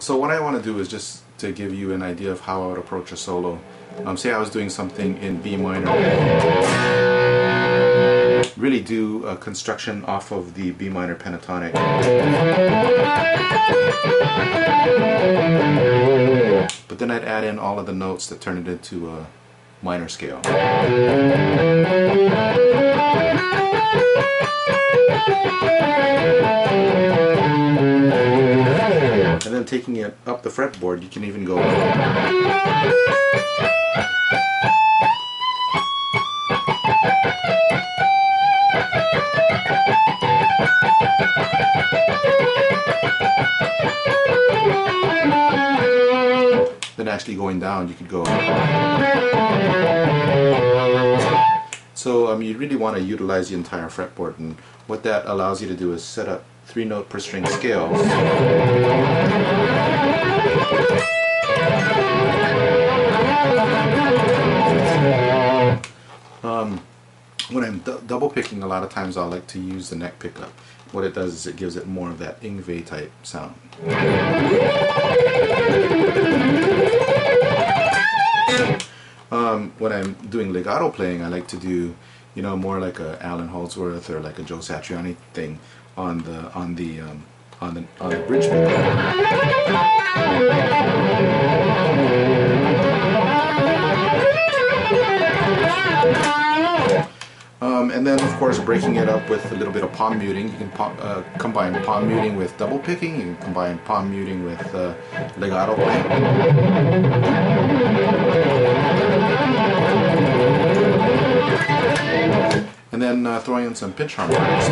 So what I want to do is just to give you an idea of how I would approach a solo. Um, say I was doing something in B minor. Really do a construction off of the B minor pentatonic. But then I'd add in all of the notes that turn it into a minor scale. And then taking it up the fretboard, you can even go. Then actually going down, you could go. So um, you really want to utilize the entire fretboard, and what that allows you to do is set up three note per string scales. When I'm double picking, a lot of times I'll like to use the neck pickup. What it does is it gives it more of that Yngwie type sound. Um, when I'm doing legato playing, I like to do, you know, more like a Allan Holdsworth or like a Joe Satriani thing on the on the um, on the on the bridge And then, of course, breaking it up with a little bit of palm muting. You can palm, uh, combine palm muting with double picking. You can combine palm muting with uh, legato playing. And then uh, throwing in some pinch harmonics.